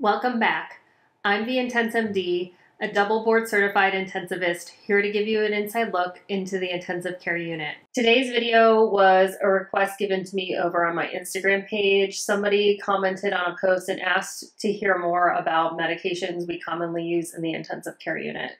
Welcome back. I'm the Intense MD, a double board certified intensivist, here to give you an inside look into the intensive care unit. Today's video was a request given to me over on my Instagram page. Somebody commented on a post and asked to hear more about medications we commonly use in the intensive care unit.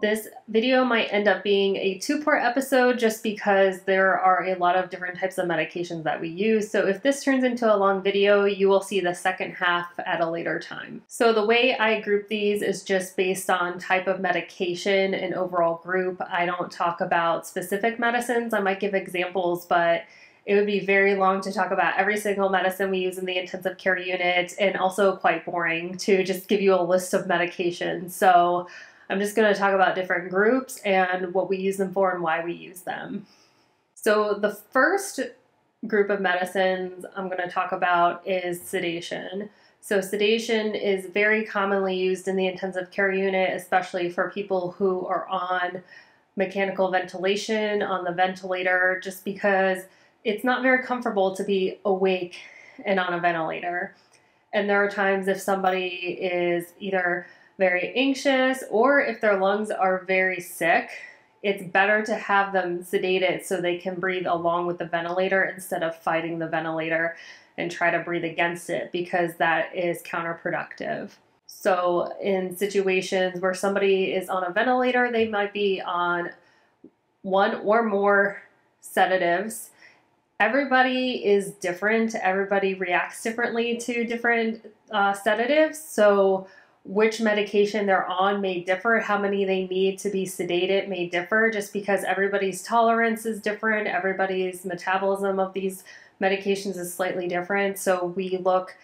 This video might end up being a two-part episode just because there are a lot of different types of medications that we use. So if this turns into a long video, you will see the second half at a later time. So the way I group these is just based on type of medication and overall group. I don't talk about specific medicines. I might give examples, but it would be very long to talk about every single medicine we use in the intensive care unit and also quite boring to just give you a list of medications. So I'm just going to talk about different groups and what we use them for and why we use them. So the first group of medicines I'm going to talk about is sedation. So sedation is very commonly used in the intensive care unit, especially for people who are on mechanical ventilation, on the ventilator, just because it's not very comfortable to be awake and on a ventilator. And there are times if somebody is either very anxious or if their lungs are very sick, it's better to have them sedated so they can breathe along with the ventilator instead of fighting the ventilator and try to breathe against it because that is counterproductive. So, in situations where somebody is on a ventilator, they might be on one or more sedatives. Everybody is different, everybody reacts differently to different uh, sedatives. So, which medication they're on may differ. How many they need to be sedated may differ just because everybody's tolerance is different. Everybody's metabolism of these medications is slightly different. So we look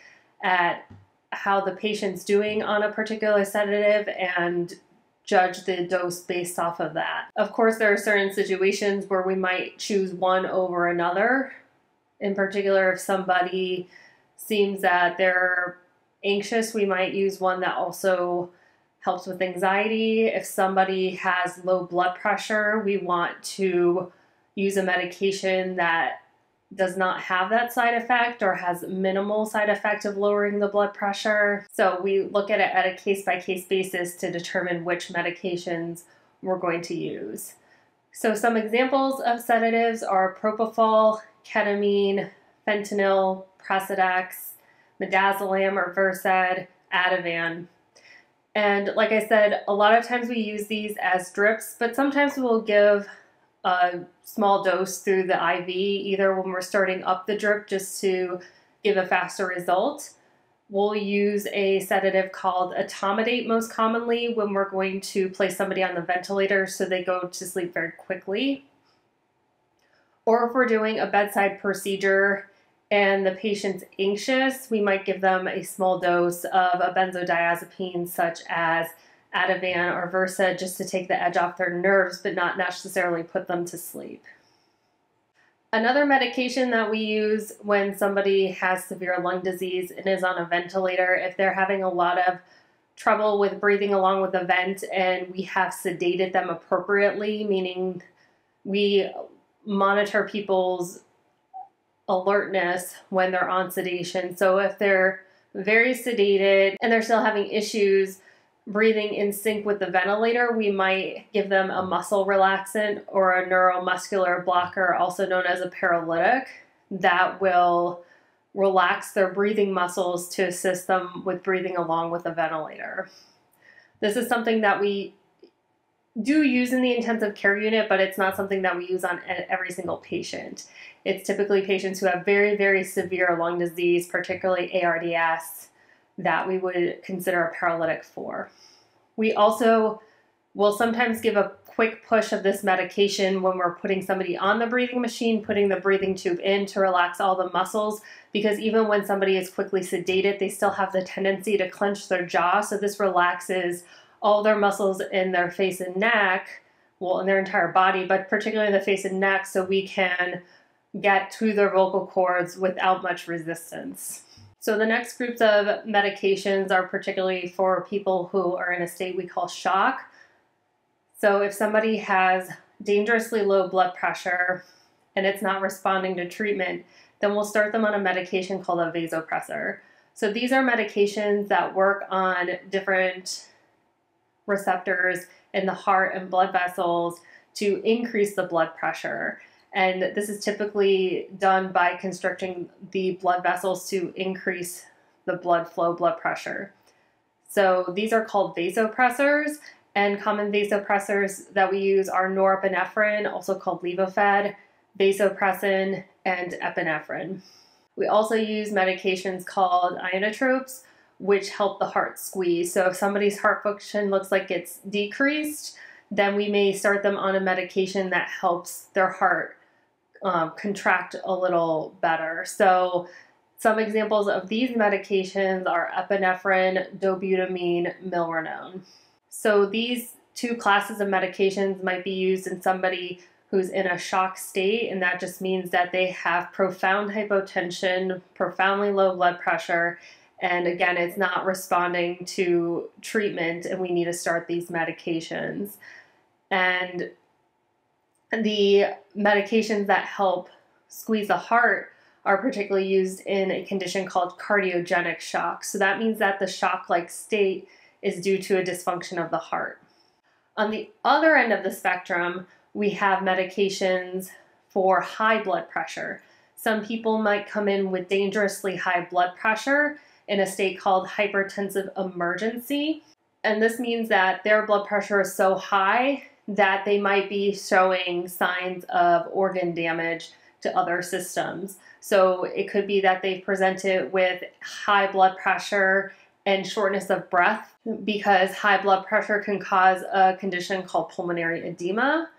at how the patient's doing on a particular sedative and judge the dose based off of that. Of course, there are certain situations where we might choose one over another. In particular, if somebody seems that they're anxious, we might use one that also helps with anxiety. If somebody has low blood pressure, we want to use a medication that does not have that side effect or has minimal side effect of lowering the blood pressure. So we look at it at a case by case basis to determine which medications we're going to use. So some examples of sedatives are propofol, ketamine, fentanyl, Precedex, midazolam or Versed, Ativan. And like I said, a lot of times we use these as drips, but sometimes we'll give a small dose through the IV, either when we're starting up the drip just to give a faster result. We'll use a sedative called etomidate most commonly when we're going to place somebody on the ventilator so they go to sleep very quickly. Or if we're doing a bedside procedure and the patient's anxious, we might give them a small dose of a benzodiazepine such as Ativan or Versed just to take the edge off their nerves but not necessarily put them to sleep. Another medication that we use when somebody has severe lung disease and is on a ventilator, if they're having a lot of trouble with breathing along with the vent and we have sedated them appropriately, meaning we monitor people's alertness when they're on sedation. So if they're very sedated and they're still having issues breathing in sync with the ventilator, we might give them a muscle relaxant or a neuromuscular blocker, also known as a paralytic, that will relax their breathing muscles to assist them with breathing along with the ventilator. This is something that we do use in the intensive care unit, but it's not something that we use on every single patient. It's typically patients who have very, very severe lung disease, particularly ARDS, that we would consider a paralytic for. We also will sometimes give a quick push of this medication when we're putting somebody on the breathing machine, putting the breathing tube in to relax all the muscles, because even when somebody is quickly sedated, they still have the tendency to clench their jaw. So this relaxes all their muscles in their face and neck, well, in their entire body, but particularly in the face and neck, so we can get to their vocal cords without much resistance. So the next groups of medications are particularly for people who are in a state we call shock. So if somebody has dangerously low blood pressure and it's not responding to treatment, then we'll start them on a medication called a vasopressor. So these are medications that work on different receptors in the heart and blood vessels to increase the blood pressure. And this is typically done by constricting the blood vessels to increase the blood flow, blood pressure. So these are called vasopressors, and common vasopressors that we use are norepinephrine, also called Levophed, vasopressin, and epinephrine. We also use medications called inotropes, which help the heart squeeze. So if somebody's heart function looks like it's decreased, then we may start them on a medication that helps their heart um, contract a little better. So some examples of these medications are epinephrine, dobutamine, milrinone. So these two classes of medications might be used in somebody who's in a shock state, and that just means that they have profound hypotension, profoundly low blood pressure, and again, it's not responding to treatment, and we need to start these medications. And the medications that help squeeze the heart are particularly used in a condition called cardiogenic shock. So that means that the shock like state is due to a dysfunction of the heart. On the other end of the spectrum, we have medications for high blood pressure. Some people might come in with dangerously high blood pressure in a state called hypertensive emergency. And this means that their blood pressure is so high that they might be showing signs of organ damage to other systems. So it could be that they've presented with high blood pressure and shortness of breath because high blood pressure can cause a condition called pulmonary edema.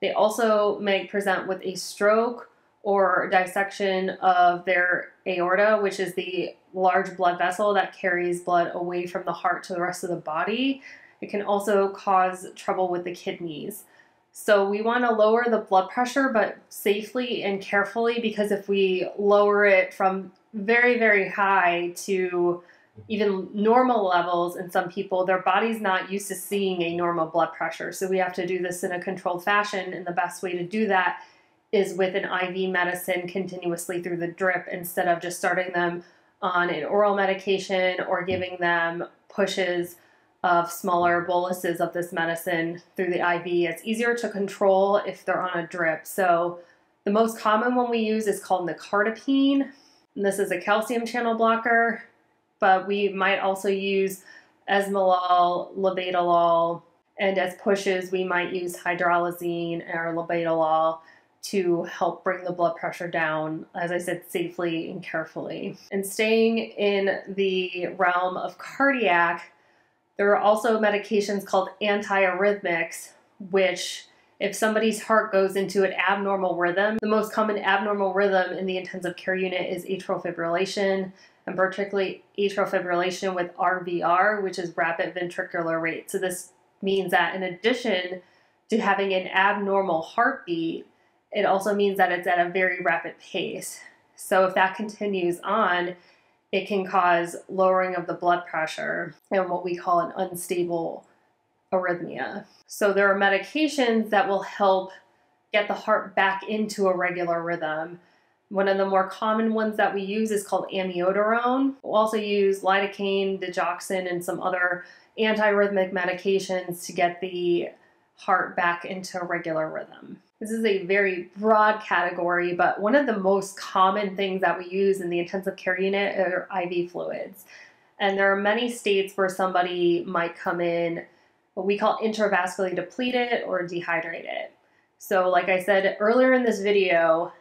They also may present with a stroke or dissection of their aorta, which is the large blood vessel that carries blood away from the heart to the rest of the body. It can also cause trouble with the kidneys. So we want to lower the blood pressure, but safely and carefully, because if we lower it from very, very high to even normal levels in some people, their body's not used to seeing a normal blood pressure. So we have to do this in a controlled fashion. And the best way to do that is with an IV medicine continuously through the drip instead of just starting them on an oral medication or giving them pushes of smaller boluses of this medicine through the IV. It's easier to control if they're on a drip. So the most common one we use is called nicardipine. And this is a calcium channel blocker but we might also use esmolol, labetalol, and as pushes, we might use hydralazine or labetalol to help bring the blood pressure down, as I said, safely and carefully. And staying in the realm of cardiac, there are also medications called antiarrhythmics, which if somebody's heart goes into an abnormal rhythm, the most common abnormal rhythm in the intensive care unit is atrial fibrillation and particularly atrial fibrillation with RVR, which is rapid ventricular rate. So this means that in addition to having an abnormal heartbeat, it also means that it's at a very rapid pace. So if that continues on, it can cause lowering of the blood pressure and what we call an unstable arrhythmia. So there are medications that will help get the heart back into a regular rhythm. One of the more common ones that we use is called amiodarone. We'll also use lidocaine, digoxin, and some other antiarrhythmic medications to get the heart back into a regular rhythm. This is a very broad category, but one of the most common things that we use in the intensive care unit are IV fluids. And there are many states where somebody might come in what we call intravascularly depleted or dehydrated. So like I said earlier in this video,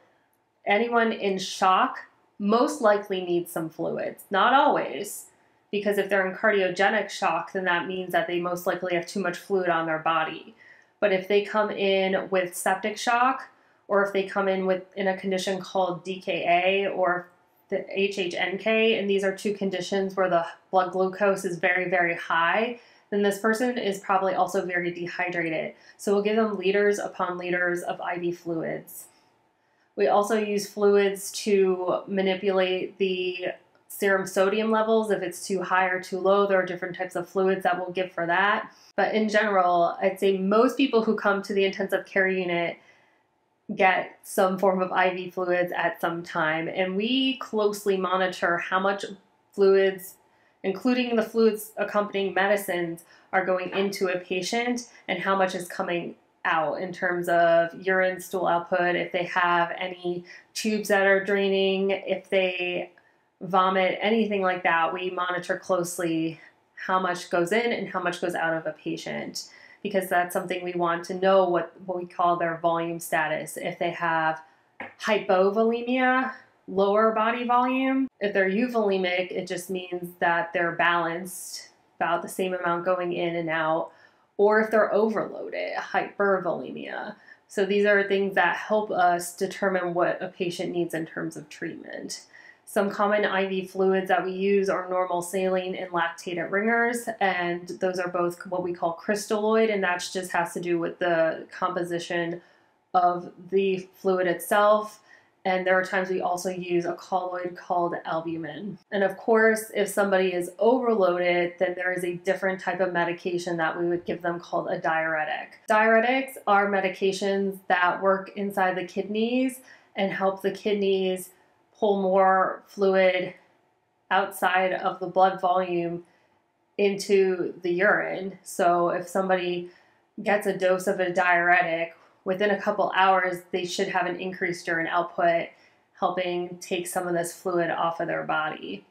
anyone in shock most likely needs some fluids. Not always, because if they're in cardiogenic shock, then that means that they most likely have too much fluid on their body. But if they come in with septic shock, or if they come in with in a condition called DKA or the HHNK, and these are two conditions where the blood glucose is very, very high, then this person is probably also very dehydrated. So we'll give them liters upon liters of IV fluids. We also use fluids to manipulate the serum sodium levels. If it's too high or too low, there are different types of fluids that we'll give for that. But in general, I'd say most people who come to the intensive care unit get some form of IV fluids at some time. And we closely monitor how much fluids, including the fluids accompanying medicines, are going into a patient and how much is coming out in terms of urine stool output, if they have any tubes that are draining, if they vomit, anything like that. We monitor closely how much goes in and how much goes out of a patient because that's something we want to know what, what we call their volume status. If they have hypovolemia, lower body volume, if they're euvolemic, it just means that they're balanced, about the same amount going in and out, or if they're overloaded, hypervolemia. So these are things that help us determine what a patient needs in terms of treatment. Some common IV fluids that we use are normal saline and lactated ringers, and those are both what we call crystalloid, and that just has to do with the composition of the fluid itself. And there are times we also use a colloid called albumin. And of course, if somebody is overloaded, then there is a different type of medication that we would give them called a diuretic. Diuretics are medications that work inside the kidneys and help the kidneys pull more fluid outside of the blood volume into the urine. So if somebody gets a dose of a diuretic, within a couple hours, they should have an increased urine output, helping take some of this fluid off of their body.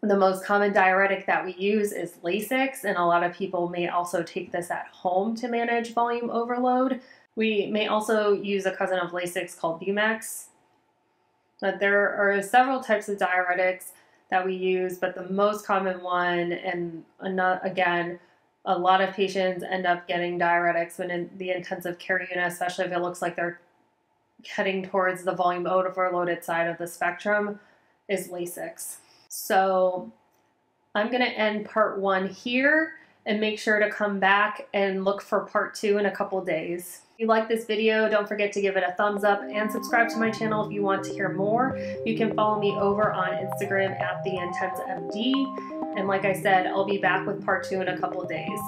The most common diuretic that we use is Lasix, and a lot of people may also take this at home to manage volume overload. We may also use a cousin of Lasix called Bumex. But there are several types of diuretics that we use, but the most common one, and again, a lot of patients end up getting diuretics when in the intensive care unit, especially if it looks like they're heading towards the volume overloaded side of the spectrum, is Lasix. So I'm going to end part one here and make sure to come back and look for part two in a couple days. If you like this video, don't forget to give it a thumbs up and subscribe to my channel if you want to hear more. You can follow me over on Instagram at the Intense MD. And like I said, I'll be back with part two in a couple days.